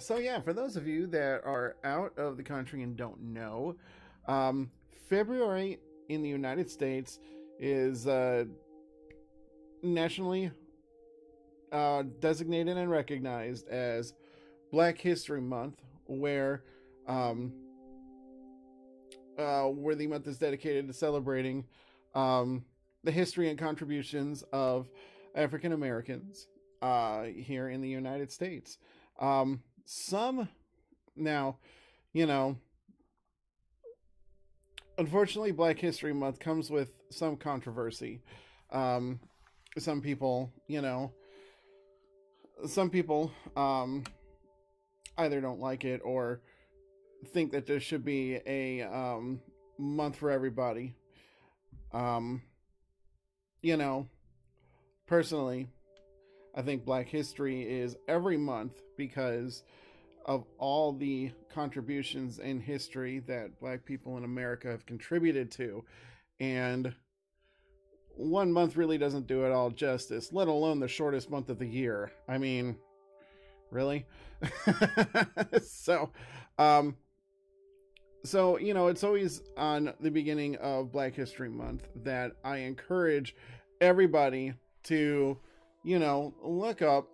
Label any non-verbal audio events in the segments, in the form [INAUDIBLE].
so yeah, for those of you that are out of the country and don't know, um, February in the United States is uh, nationally uh, designated and recognized as Black History Month, where um, uh, where the month is dedicated to celebrating um, the history and contributions of African Americans uh, here in the United States. Um, some now, you know, unfortunately, Black History Month comes with some controversy. Um, some people, you know, some people um, either don't like it or think that there should be a um, month for everybody. Um, you know, personally, I think Black History is every month because of all the contributions in history that Black people in America have contributed to. And one month really doesn't do it all justice, let alone the shortest month of the year. I mean, really? [LAUGHS] so, um, so you know it's always on the beginning of black history month that i encourage everybody to you know look up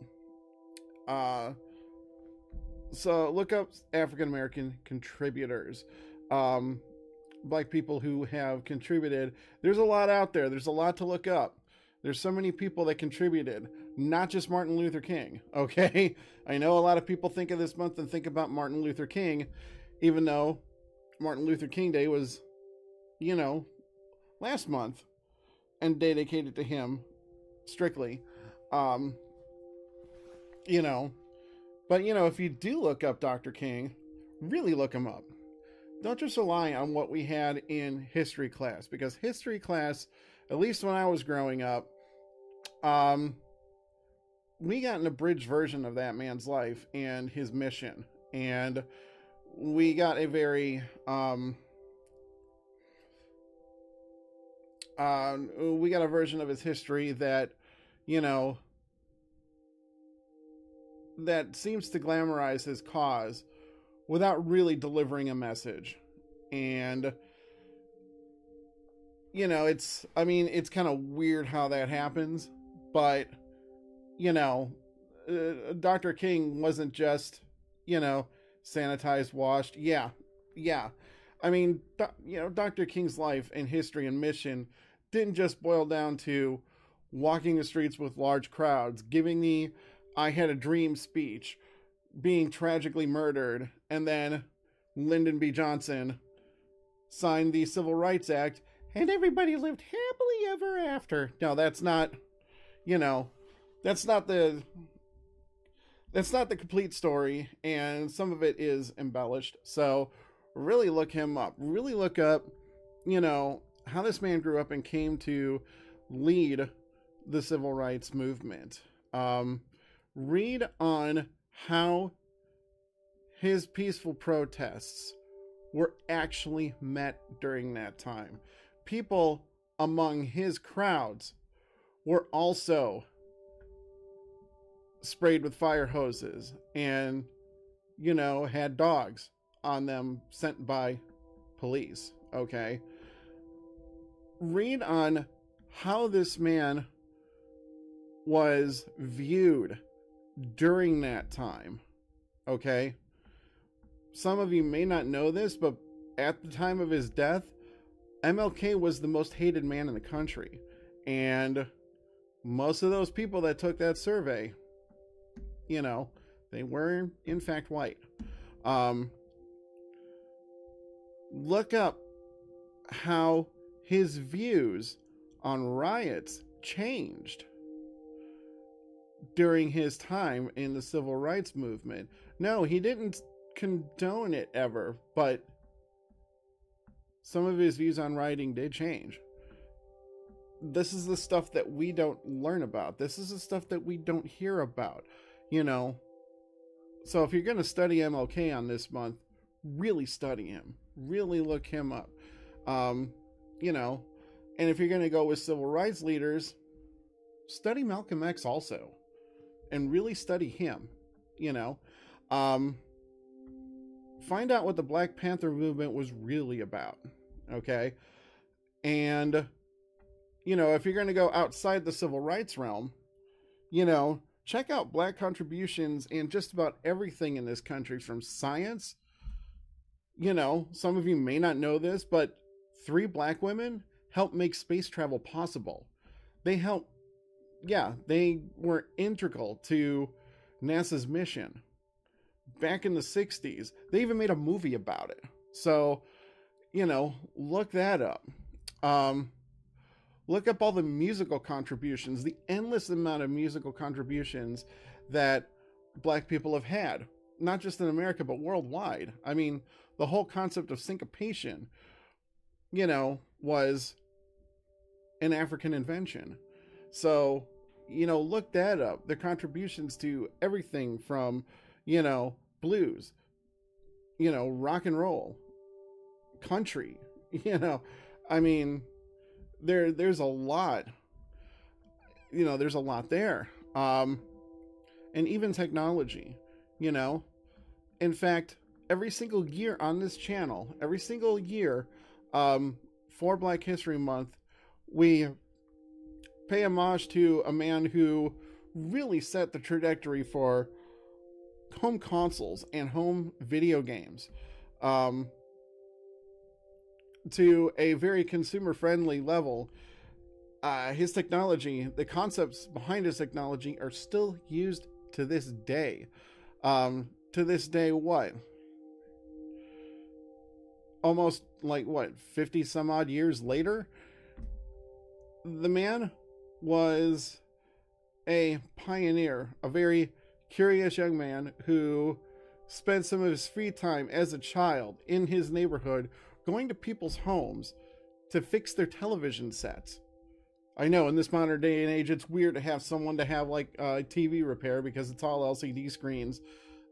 uh so look up african american contributors um black people who have contributed. There's a lot out there. There's a lot to look up. There's so many people that contributed not just martin luther king [LAUGHS] okay? I know a lot of people think of this month and think about martin luther king even though Martin Luther King Day was, you know, last month and dedicated to him strictly. Um, you know, but you know, if you do look up Dr. King, really look him up. Don't just rely on what we had in history class because history class, at least when I was growing up, um, we got an abridged version of that man's life and his mission. And we got a very um uh, we got a version of his history that you know that seems to glamorize his cause without really delivering a message and you know it's i mean it's kind of weird how that happens but you know uh, dr king wasn't just you know sanitized, washed. Yeah, yeah. I mean, you know, Dr. King's life and history and mission didn't just boil down to walking the streets with large crowds, giving the I had a dream speech, being tragically murdered, and then Lyndon B. Johnson signed the Civil Rights Act and everybody lived happily ever after. No, that's not, you know, that's not the that's not the complete story, and some of it is embellished. So really look him up. Really look up, you know, how this man grew up and came to lead the civil rights movement. Um, read on how his peaceful protests were actually met during that time. People among his crowds were also sprayed with fire hoses and, you know, had dogs on them sent by police. Okay. Read on how this man was viewed during that time. Okay. Some of you may not know this, but at the time of his death, MLK was the most hated man in the country. And most of those people that took that survey you know, they were in fact white. Um, look up how his views on riots changed during his time in the civil rights movement. No, he didn't condone it ever, but some of his views on writing did change. This is the stuff that we don't learn about. This is the stuff that we don't hear about you know. So if you're going to study MLK on this month, really study him. Really look him up. Um, you know, and if you're going to go with civil rights leaders, study Malcolm X also and really study him, you know. Um, find out what the Black Panther movement was really about. Okay. And, you know, if you're going to go outside the civil rights realm, you know, check out black contributions in just about everything in this country from science. You know, some of you may not know this, but three black women helped make space travel possible. They helped, yeah, they were integral to NASA's mission back in the 60s. They even made a movie about it. So, you know, look that up. Um, look up all the musical contributions, the endless amount of musical contributions that black people have had, not just in America, but worldwide. I mean, the whole concept of syncopation, you know, was an African invention. So, you know, look that up. Their contributions to everything from, you know, blues, you know, rock and roll, country, [LAUGHS] you know, I mean, there there's a lot you know there's a lot there. Um and even technology you know. In fact every single year on this channel every single year um for black history month we pay homage to a man who really set the trajectory for home consoles and home video games um to a very consumer friendly level. Uh, his technology, the concepts behind his technology, are still used to this day. Um, to this day, what? Almost like what, 50 some odd years later? The man was a pioneer, a very curious young man who spent some of his free time as a child in his neighborhood going to people's homes to fix their television sets. I know in this modern day and age, it's weird to have someone to have like a TV repair because it's all LCD screens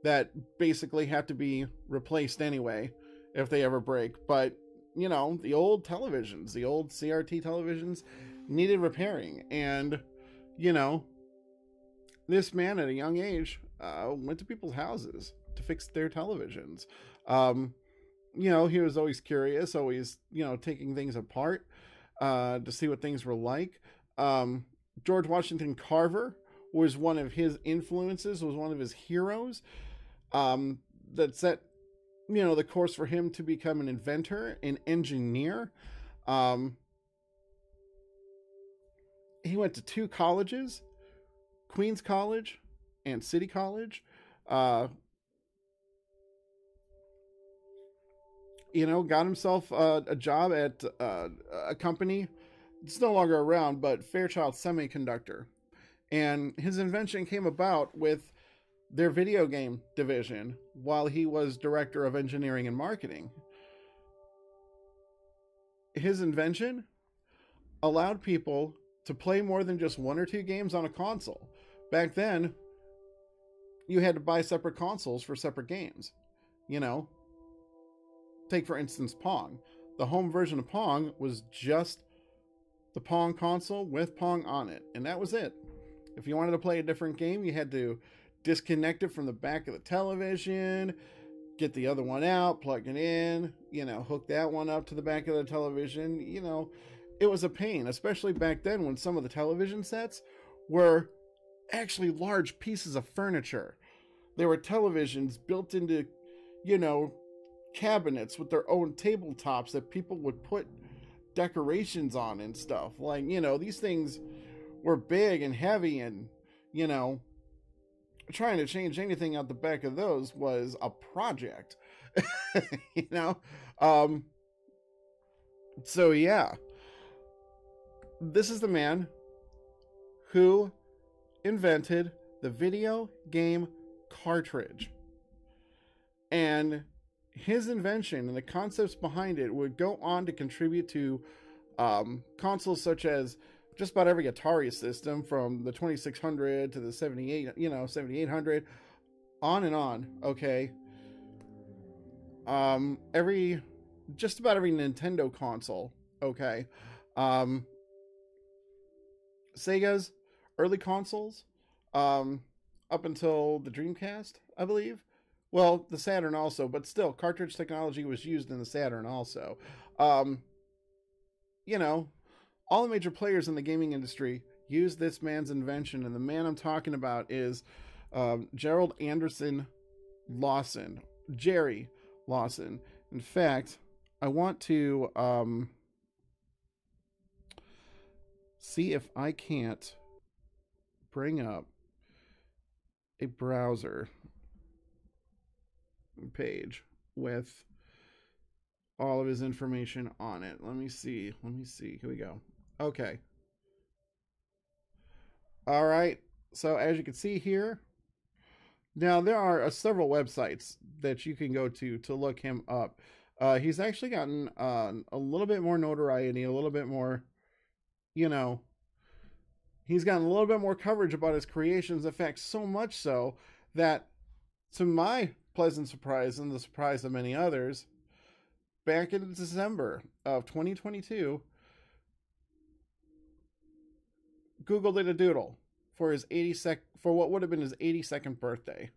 that basically have to be replaced anyway if they ever break. But you know, the old televisions, the old CRT televisions needed repairing. And, you know, this man at a young age uh, went to people's houses to fix their televisions. Um, you know, he was always curious, always, you know, taking things apart uh, to see what things were like. Um, George Washington Carver was one of his influences, was one of his heroes um, that set, you know, the course for him to become an inventor, an engineer. Um, he went to two colleges, Queens College and City College. Uh, you know, got himself uh, a job at uh, a company. It's no longer around, but Fairchild Semiconductor. And his invention came about with their video game division while he was director of engineering and marketing. His invention allowed people to play more than just one or two games on a console. Back then, you had to buy separate consoles for separate games. You know, take for instance Pong. The home version of Pong was just the Pong console with Pong on it, and that was it. If you wanted to play a different game, you had to disconnect it from the back of the television, get the other one out, plug it in, you know, hook that one up to the back of the television. You know, it was a pain, especially back then when some of the television sets were actually large pieces of furniture. There were televisions built into, you know, cabinets with their own tabletops that people would put decorations on and stuff. Like, you know, these things were big and heavy and, you know, trying to change anything out the back of those was a project. [LAUGHS] you know? Um so yeah. This is the man who invented the video game cartridge. And his invention and the concepts behind it would go on to contribute to um, consoles such as just about every Atari system from the 2600 to the 78, you know, 7800, on and on. Okay. Um, every, just about every Nintendo console. Okay. Um, Sega's early consoles, um, up until the Dreamcast, I believe, Well, the Saturn also, but still, cartridge technology was used in the Saturn also. Um, you know, all the major players in the gaming industry use this man's invention, and the man I'm talking about is um, Gerald Anderson Lawson, Jerry Lawson. In fact, I want to um, see if I can't bring up a browser page with all of his information on it. Let me see. Let me see. Here we go. Okay. All right. So as you can see here, now there are uh, several websites that you can go to to look him up. Uh, he's actually gotten uh, a little bit more notoriety, a little bit more, you know, he's gotten a little bit more coverage about his creations. In fact, so much so that, to my pleasant surprise and the surprise of many others, back in December of 2022, Google did a doodle for his 80 sec for what would have been his 82nd birthday.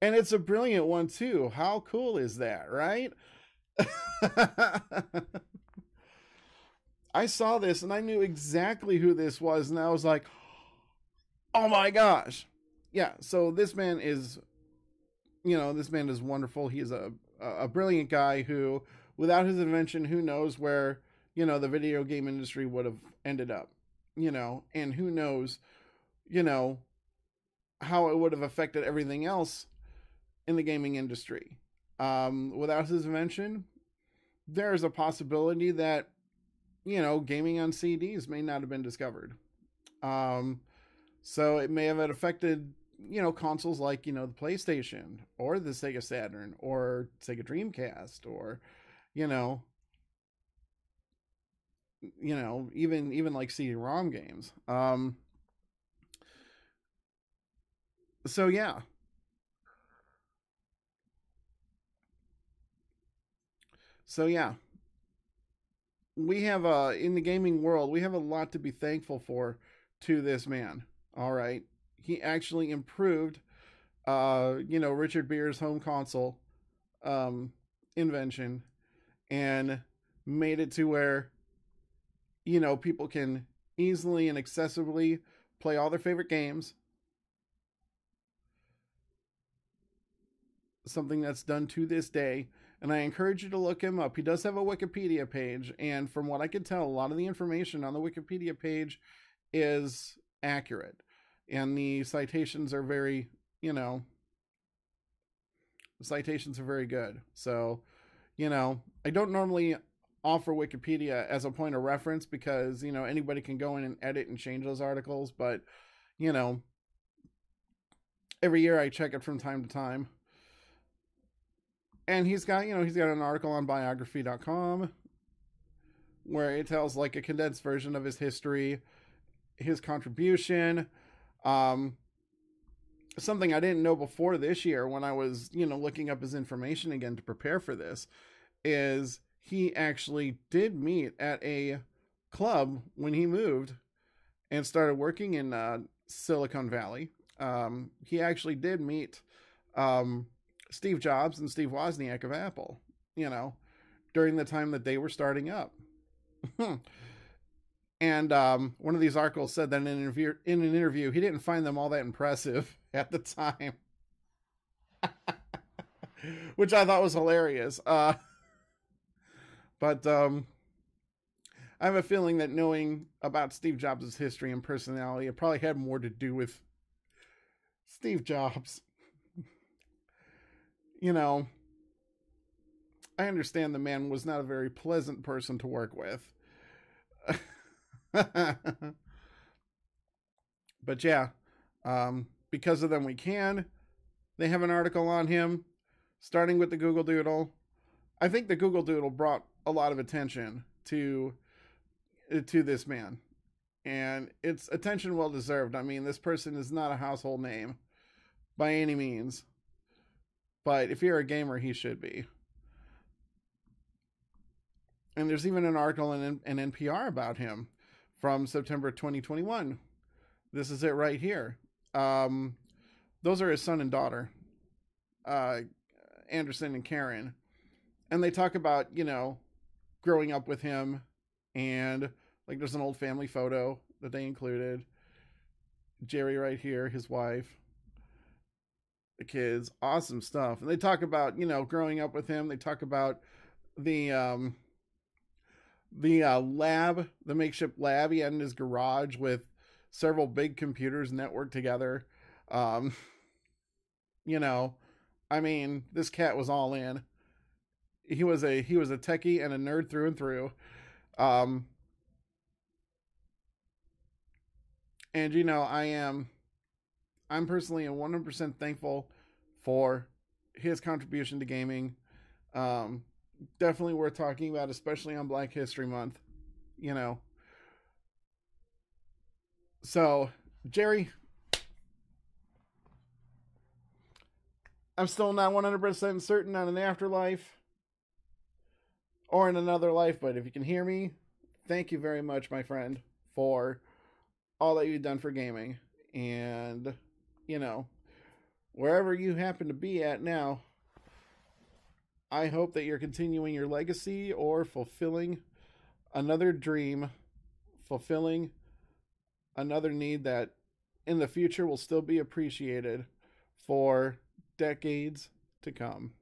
And it's a brilliant one too. How cool is that, right? [LAUGHS] I saw this and I knew exactly who this was and I was like, "Oh my gosh." Yeah, so this man is you know, this man is wonderful. He is a a brilliant guy who without his invention, who knows where, you know, the video game industry would have ended up you know, and who knows, you know, how it would have affected everything else in the gaming industry. Um, without his invention, there's a possibility that, you know, gaming on CDs may not have been discovered. Um, so it may have affected, you know, consoles like, you know, the PlayStation or the Sega Saturn or Sega Dreamcast or, you know, you know, even even like CD-ROM games. Um, so yeah. So yeah. We have uh in the gaming world, we have a lot to be thankful for to this man. All right. He actually improved uh, you know, Richard Baer's home console um invention and made it to where you know, people can easily and accessibly play all their favorite games. Something that's done to this day. And I encourage you to look him up. He does have a Wikipedia page. And from what I can tell, a lot of the information on the Wikipedia page is accurate. And the citations are very, you know, the citations are very good. So, you know, I don't normally offer Wikipedia as a point of reference because, you know, anybody can go in and edit and change those articles, but, you know, every year I check it from time to time. And he's got, you know, he's got an article on biography.com where it tells like a condensed version of his history, his contribution, um something I didn't know before this year when I was, you know, looking up his information again to prepare for this is he actually did meet at a club when he moved and started working in uh, Silicon Valley. Um, he actually did meet um, Steve Jobs and Steve Wozniak of Apple, you know, during the time that they were starting up. [LAUGHS] and um, one of these articles said that in an, interview, in an interview, he didn't find them all that impressive [LAUGHS] at the time, [LAUGHS] which I thought was hilarious. Uh, but um, I have a feeling that knowing about Steve Jobs' history and personality, it probably had more to do with Steve Jobs. you know, I understand the man was not a very pleasant person to work with. [LAUGHS] but yeah, um, because of them, we can. They have an article on him, starting with the Google Doodle. I think the Google Doodle brought a lot of attention to to this man. And it's attention well deserved. I mean this person is not a household name by any means but if you're a gamer he should be. And there's even an article in, in npr about him from september 2021 this is it right here. Um, those are his son and daughter, uh, Anderson and Karen, and they talk about you know growing up with him, and like there's an old family photo that they included. Jerry right here, his wife, the kids, awesome stuff. And they talk about you know growing up with him. They talk about the um the uh, lab, the makeshift lab he had in his garage with several big computers networked together. Um, [LAUGHS] you know, I mean, this cat was all in. He was a he was a techie and a nerd through and through. Um, and you know, I am I'm personally 100% thankful for his contribution to gaming. Um, definitely worth talking about, especially on Black History Month. You know. So, Jerry, I'm still not 100% certain on an afterlife or in another life, but if you can hear me, thank you very much, my friend, for all that you've done for gaming. And, you know, wherever you happen to be at now, I hope that you're continuing your legacy or fulfilling another dream, fulfilling another need that in the future will still be appreciated for decades to come.